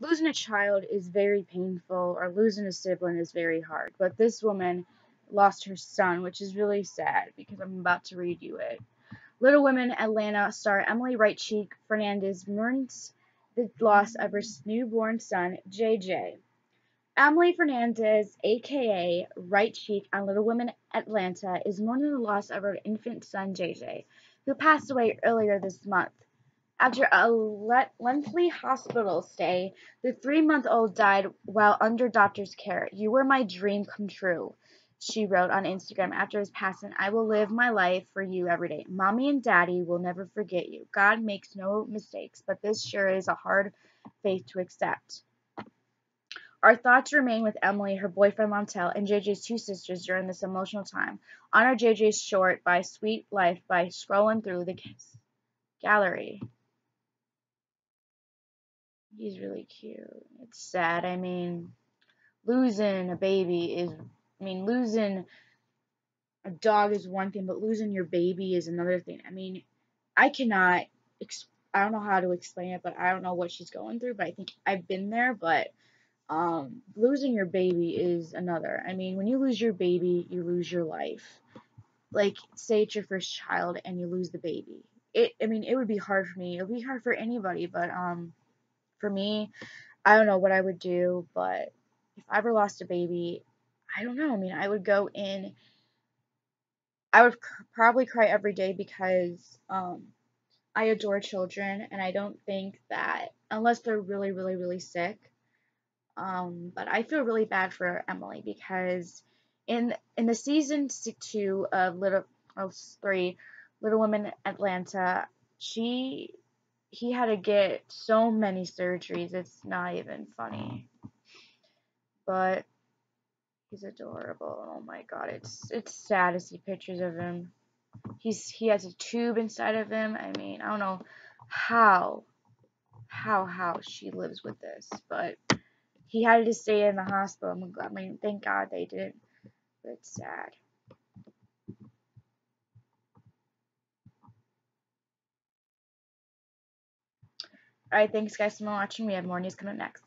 losing a child is very painful, or losing a sibling is very hard. But this woman lost her son, which is really sad because I'm about to read you it. Little Women Atlanta star Emily Right Cheek Fernandez mourns the loss of her newborn son, JJ. Emily Fernandez, aka Right Cheek on Little Women Atlanta, is mourning the loss of her infant son, JJ, who passed away earlier this month. After a lengthy hospital stay, the three month old died while under doctor's care. You were my dream come true, she wrote on Instagram after his passing. I will live my life for you every day. Mommy and daddy will never forget you. God makes no mistakes, but this sure is a hard faith to accept. Our thoughts remain with Emily, her boyfriend Montel, and JJ's two sisters during this emotional time. Honor JJ's short by Sweet Life by scrolling through the gallery. He's really cute. It's sad. I mean, losing a baby is, I mean, losing a dog is one thing, but losing your baby is another thing. I mean, I cannot, I don't know how to explain it, but I don't know what she's going through, but I think I've been there, but um, losing your baby is another. I mean, when you lose your baby, you lose your life. Like, say it's your first child and you lose the baby. It, I mean, it would be hard for me. It would be hard for anybody, but, um, for me, I don't know what I would do, but if I ever lost a baby, I don't know. I mean, I would go in. I would probably cry every day because um, I adore children, and I don't think that unless they're really, really, really sick. Um, but I feel really bad for Emily because in in the season two of Little oh, three, Little Women Atlanta, she he had to get so many surgeries. It's not even funny. Mm. But he's adorable. Oh my god, it's it's sad to see pictures of him. He's he has a tube inside of him. I mean, I don't know how how how she lives with this, but he had to stay in the hospital. I mean, thank God they didn't. But it's sad. Alright, thanks guys for watching. We have more news coming up next.